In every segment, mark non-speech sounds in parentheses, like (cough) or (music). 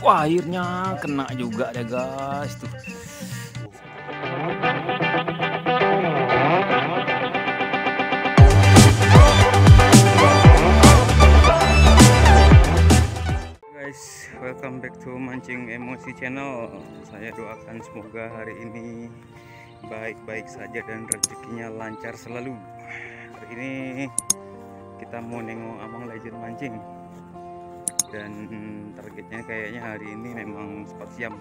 Wah, akhirnya kena juga deh guys tuh. Guys, welcome back to Mancing Emosi Channel. Saya doakan semoga hari ini baik-baik saja dan rezekinya lancar selalu. Hari ini kita mau nengok Amang Legend mancing. Dan targetnya kayaknya hari ini memang spot siam.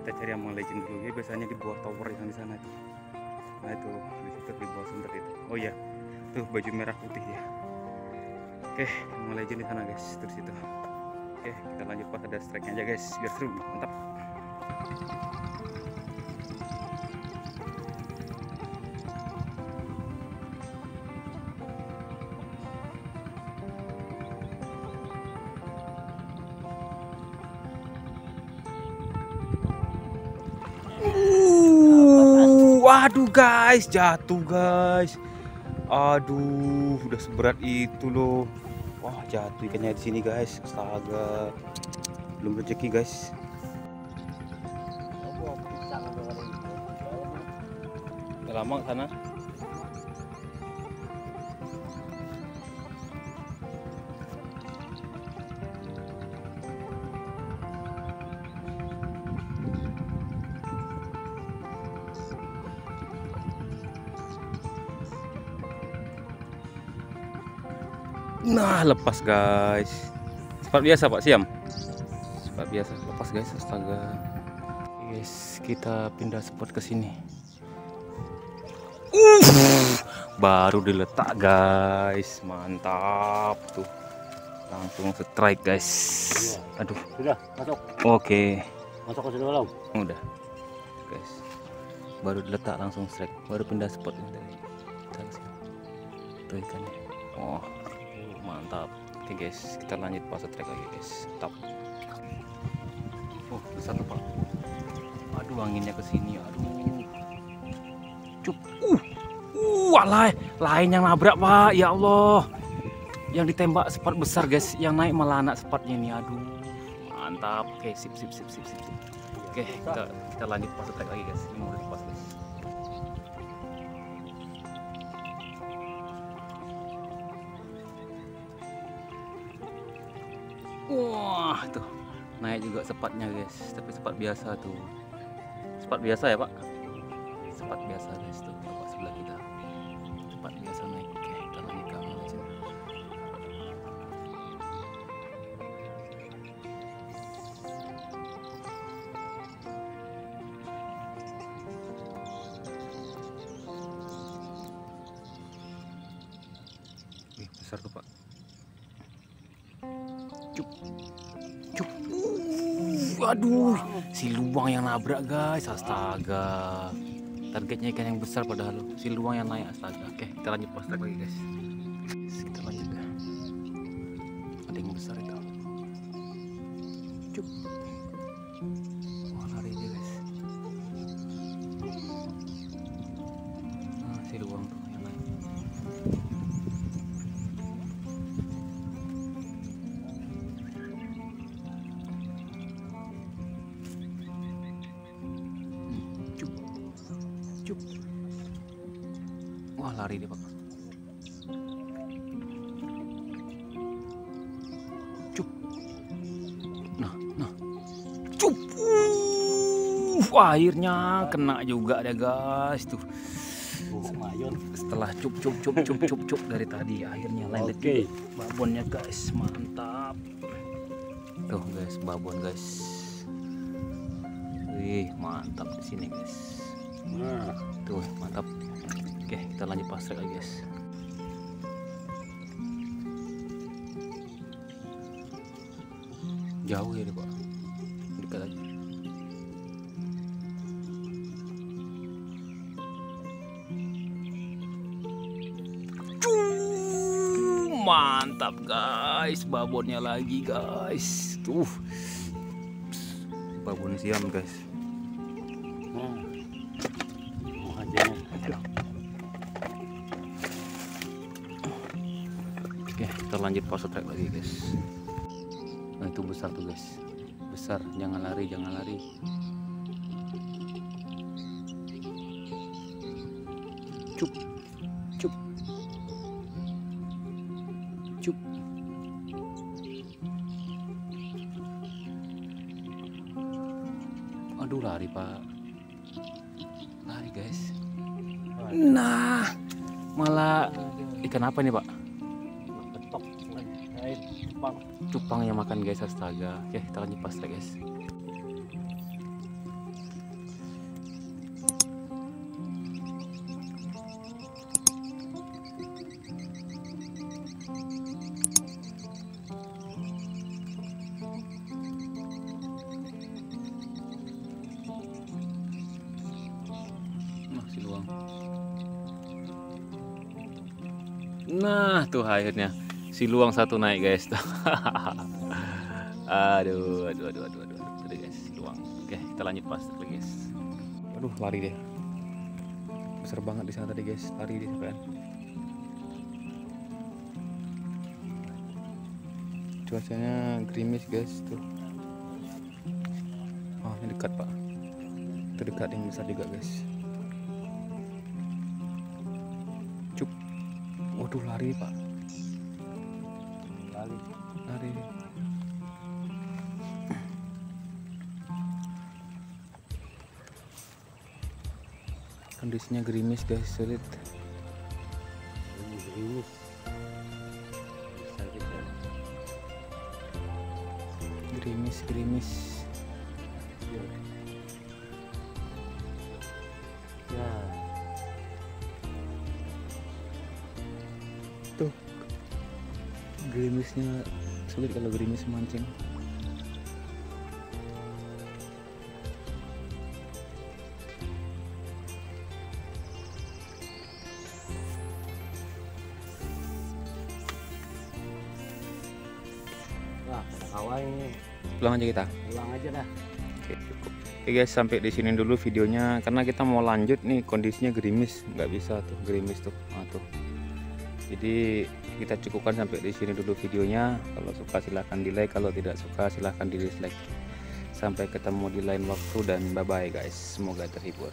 Kita cari Amang Legend dulu. Ya biasanya di bawah tower yang di sana tuh. Nah itu di situ di bawah center itu. Oh iya, tuh baju merah putih ya. Oke, Amang Legend di sana guys, terus itu. Oke, kita lanjut pas ada strike aja guys, biar seru, mantap. Waduh guys, jatuh guys. Aduh, udah seberat itu loh. Wah, jatuh ikannya di sini guys. Astaga. Belum rezeki guys. Lama ke sana. Nah, lepas guys. Cepat biasa Pak Siam. Cepat biasa, lepas guys. Astaga. Guys, kita pindah spot ke sini. Uh, baru diletak guys. Mantap tuh. Langsung strike guys. Aduh. Sudah, masuk. Oke. Masuk ke sini. Udah. Guys. Baru diletak langsung strike. Baru pindah spot ini tadi. Tuh ikannya. Oh, mantap. Oke guys. Kita lanjut pas trek lagi guys. Top oh satu pak? Aduh anginnya ke sini. Aduh. Cup. Uh. Uh lain lain yang nabrak pak. Ya Allah. Yang ditembak sepat besar guys. Yang naik malah anak sepatnya ini. Aduh. Mantap. Oke sip sip sip sip sip, oke kita kita lanjut pas trek lagi guys. Ini mau pas guys Wah, tuh naik juga sepatnya guys, tapi sepat biasa tuh. Sepat biasa ya pak? Sepat biasa guys tuh, bapak sebelah kita. Sepat biasa naik. Oke, kita besar tuh pak. Uh, aduh, si luang yang nabrak guys, astaga. Targetnya ikan yang besar padahal si luang yang naik astaga. Oke, kita lanjut pas lagi guys. Kita lanjut ya. Ada yang besar itu. Cuk. Cup. Wah, lari dia, Pak. Cup. Nah, nah. Cup. Uh, akhirnya kena juga deh, guys. Tuh. Oh. Setelah cup cup cup cup cup cup dari tadi akhirnya lanjut Oke. babonnya, guys. Mantap. Tuh, guys, babon, guys. Wih, mantap di sini, guys. Tuh, mantap. Oke, kita lanjut pasrek lagi, guys. Jauh ya, dia, Pak. Dekat lagi. Mantap, guys. Babonnya lagi, guys. Tuh. Babon siam, guys. nah. Oke, kita lanjut pause track lagi, guys. Nah, itu besar tuh, guys. besar jangan lari jangan lari. Cup cup. Cup. Aduh lari pak. Lari guys nah. Malah ikan apa nih pak. Air Jepang. cupang yang makan guys astaga. Oke kita lanjut pas guys nah tuh akhirnya. Si luang satu naik guys. (laughs) Aduh aduh aduh aduh aduh. Aduh guys luang. Oke kita lanjut pas lagi guys. Aduh lari deh besar banget di sana tadi guys. Lari dia kan. Cuacanya gerimis guys tuh. Oh ini dekat pak. Itu dekat yang besar juga guys waduh lari pak Kali. lari kondisinya gerimis guys sulit Ini gerimis. Bisa kita. gerimis gerimis tuh gerimisnya sulit kalau gerimis mancing Wah, ini. pulang aja kita Pulang aja dah. Oke, cukup. Oke guys, sampai di sini dulu videonya karena kita mau lanjut nih kondisinya gerimis, nggak bisa tuh gerimis tuh. Nah, tuh. Jadi kita cukupkan sampai di sini dulu videonya. Kalau suka silahkan di like, kalau tidak suka silahkan di dislike. Sampai ketemu di lain waktu dan bye bye guys. Semoga terhibur.